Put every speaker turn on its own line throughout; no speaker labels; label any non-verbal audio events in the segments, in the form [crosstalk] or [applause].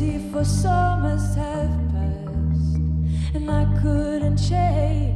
Twenty-four summers have passed, and I couldn't change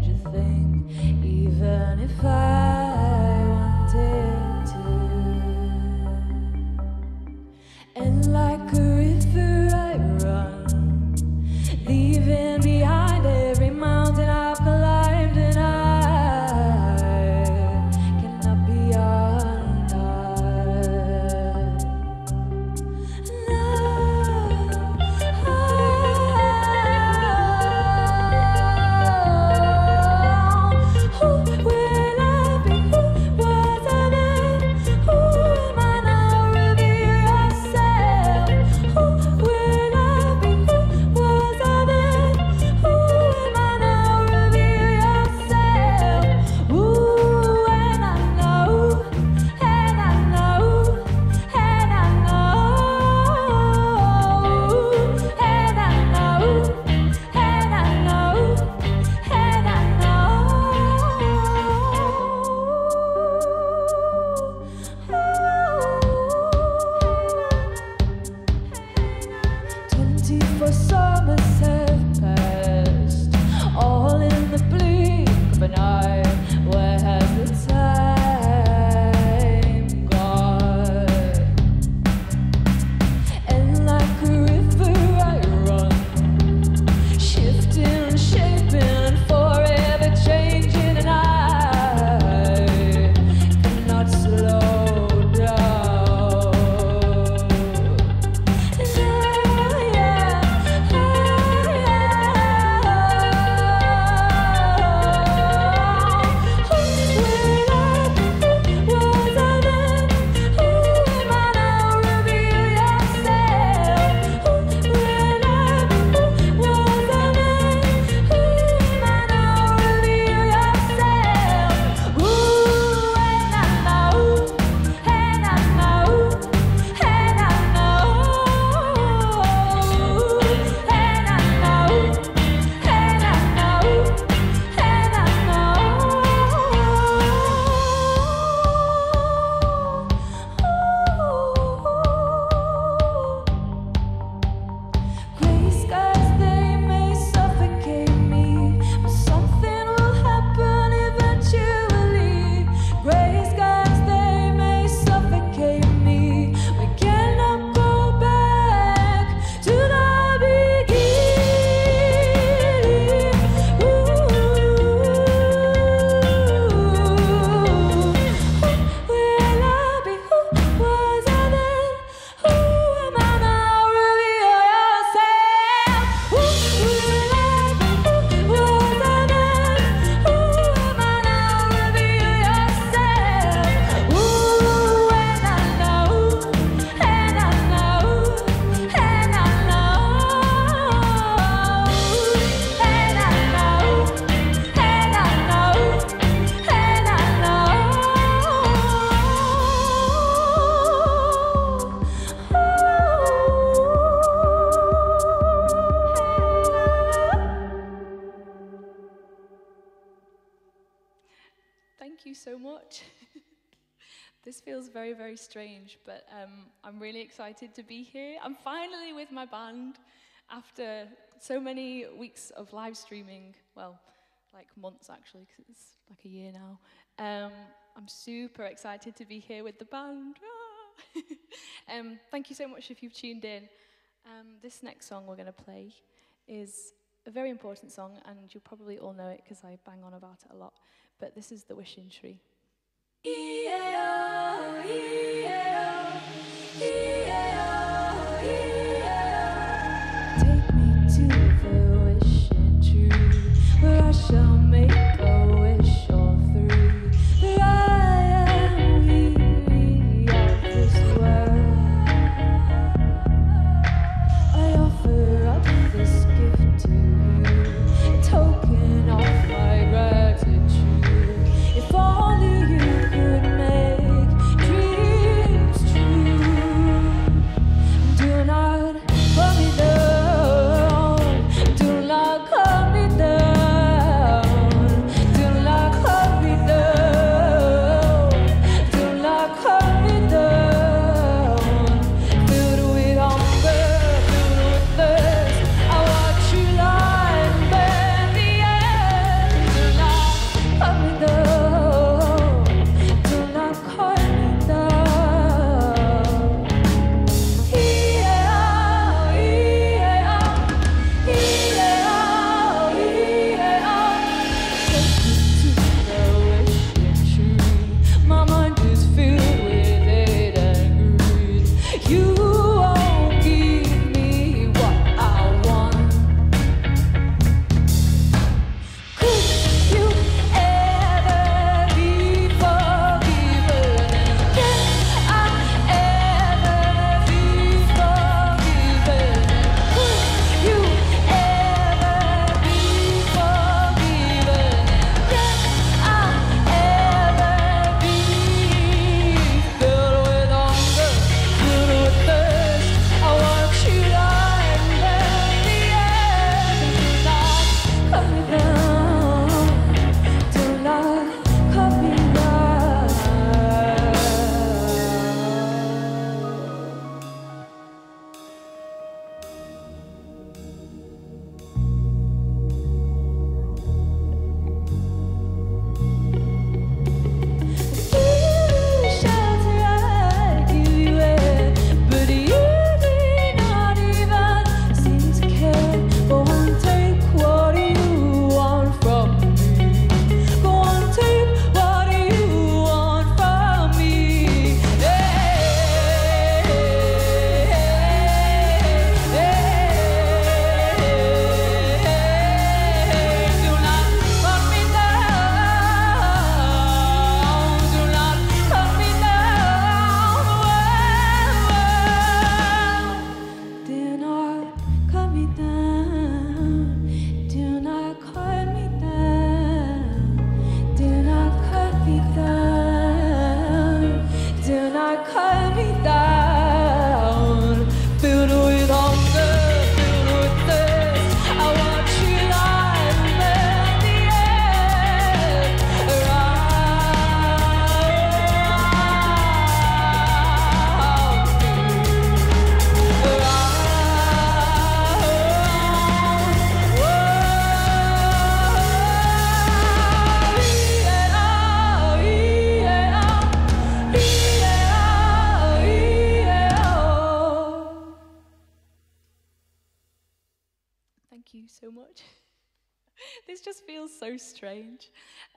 very, strange, but um, I'm really excited to be here. I'm finally with my band after so many weeks of live streaming. Well, like months actually, because it's like a year now. Um, I'm super excited to be here with the band. Ah! [laughs] um, thank you so much if you've tuned in. Um, this next song we're going to play is a very important song, and you'll probably all know it because I bang on about it a lot. But this is The Wishing Tree.
Take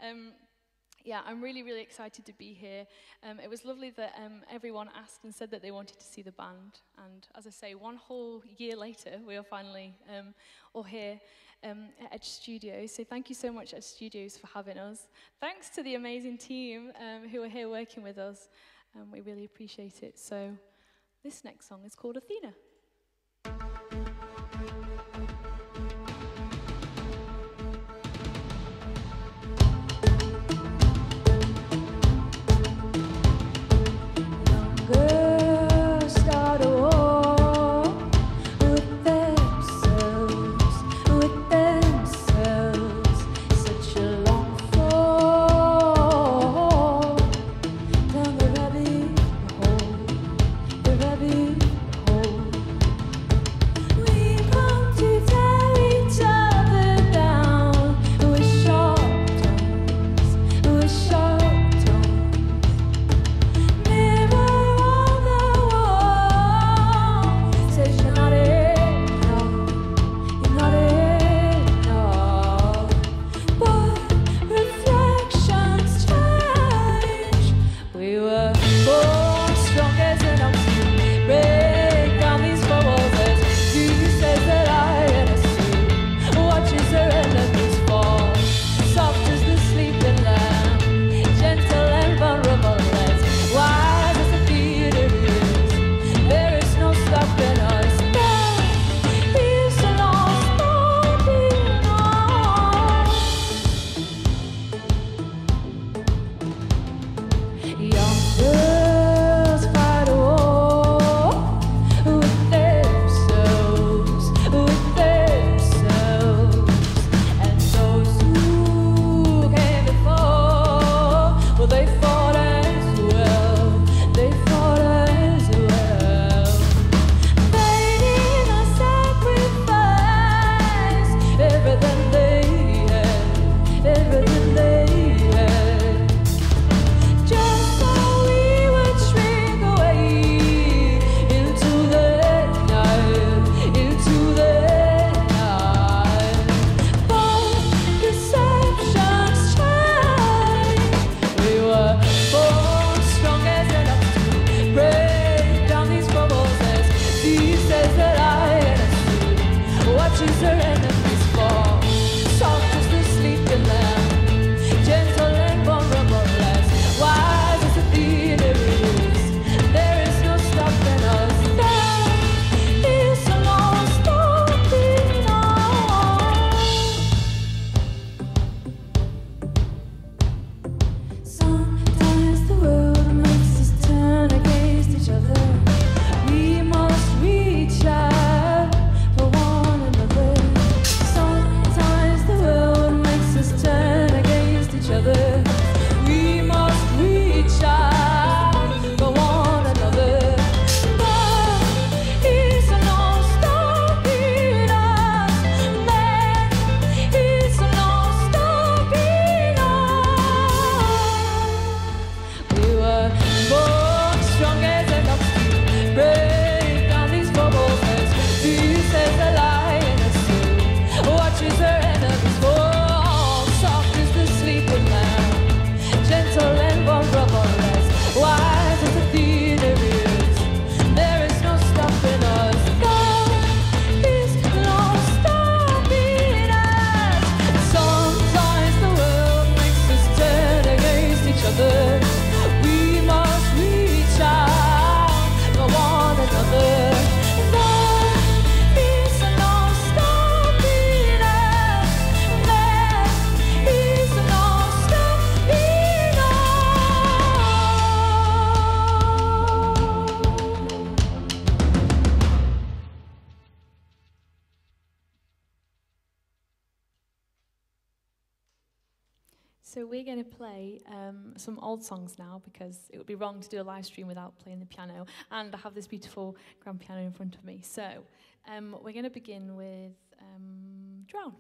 Um, yeah, I'm really, really excited to be here. Um, it was lovely that um, everyone asked and said that they wanted to see the band. And as I say, one whole year later, we are finally um, all here um, at Edge Studios. So thank you so much, Edge Studios, for having us. Thanks to the amazing team um, who are here working with us. Um, we really appreciate it. So this next song is called Athena. um, some old songs now because it would be wrong to do a live stream without playing the piano. And I have this beautiful grand piano in front of me. So um, we're going to begin with um, Drown.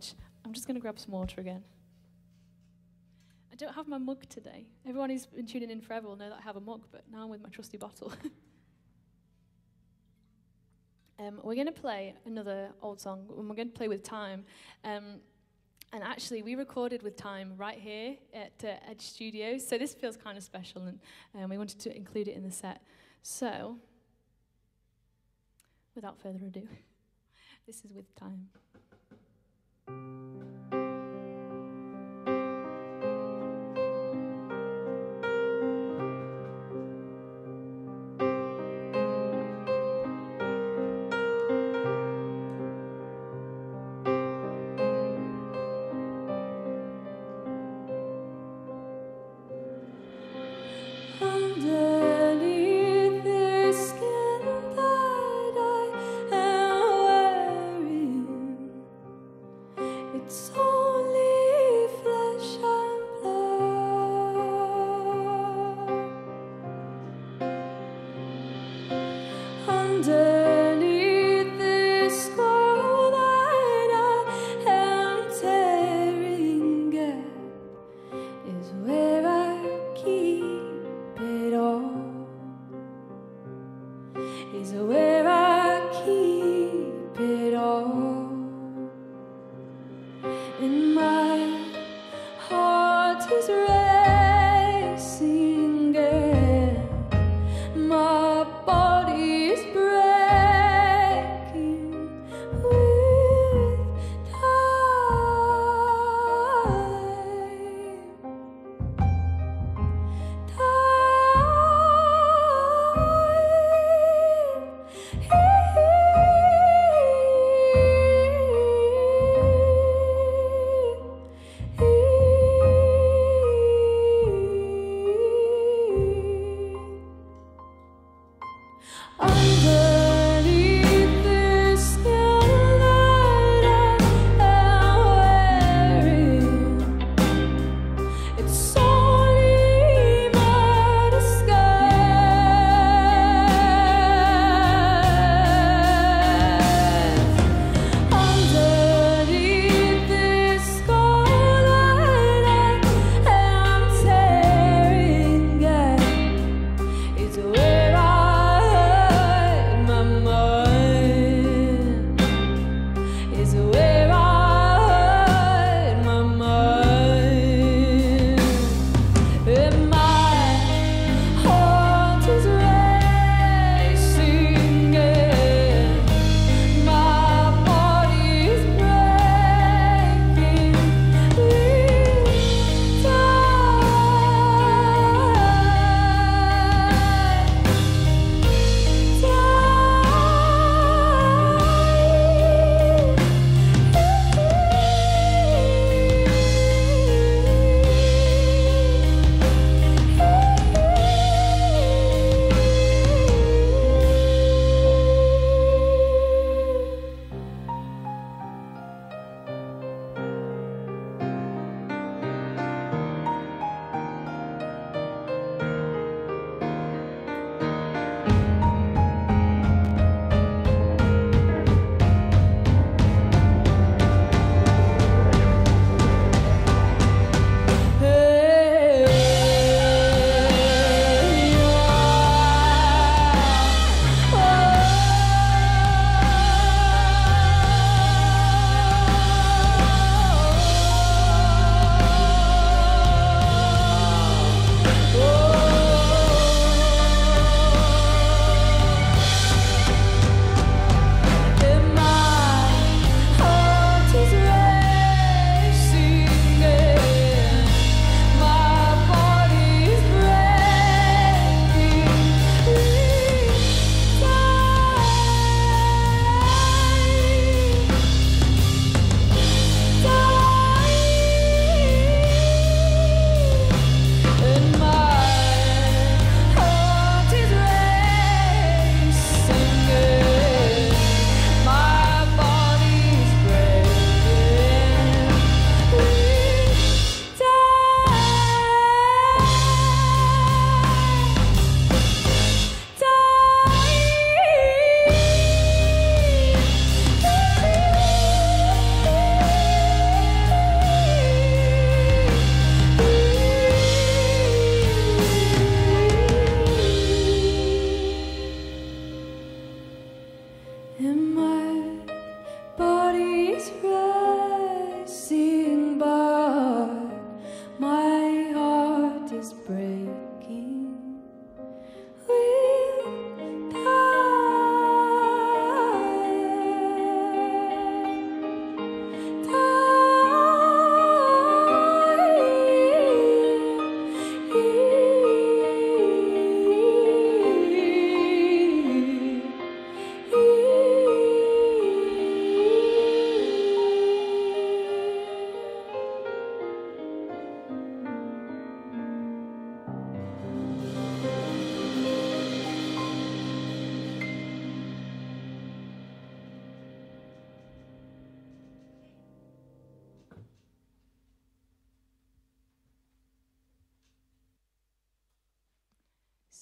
Much. I'm just going to grab some water again. I don't have my mug today. Everyone who's been tuning in forever will know that I have a mug, but now I'm with my trusty bottle. [laughs] um, we're going to play another old song, and we're going to play with time. Um, and actually, we recorded with time right here at uh, Edge Studios, so this feels kind of special, and um, we wanted to include it in the set. So, without further ado, [laughs] this is with time
thank you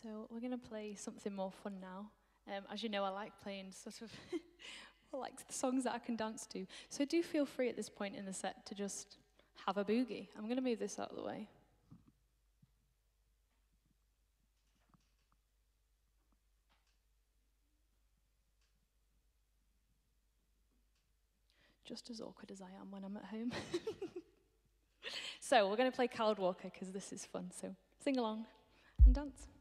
So we're going to play something more fun now. Um, as you know, I like playing sort of [laughs] like the songs that I can dance to. So do feel free at this point in the set to just have a boogie. I'm going to move this out of the way. Just as awkward as I am when I'm at home. [laughs] so we're going to play Coward Walker because this is fun. So sing along and dance.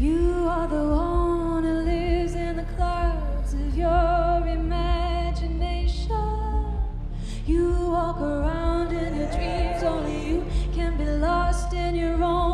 You are the one who lives in the clouds of your imagination. You walk around in your dreams, only you can be lost in your own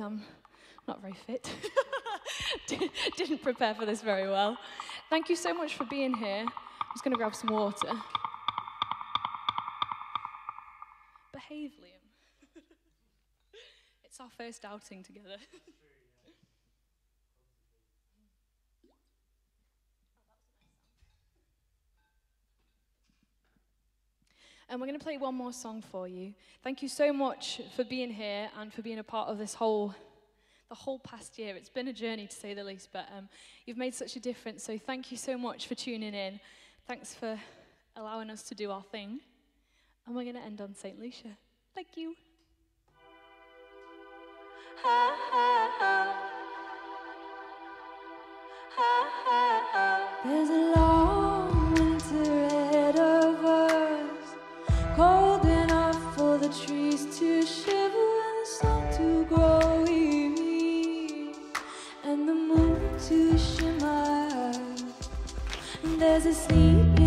always, I'm not very fit. [laughs] Didn't prepare for this very well. Thank you so much for being here. I'm just going to grab some water. Behave, Liam. [laughs] it's our first outing together. [laughs] And we're going to play one more song for you. Thank you so much for being here and for being a part of this whole, the whole past year. It's been a journey to say the least, but um, you've made such a difference. So thank you so much for tuning in. Thanks for allowing us to do our thing. And we're going to end on St. Lucia. Thank you.
There's a long to shiver and the sun to grow weary, and the moon to shimmer. And there's a sleeping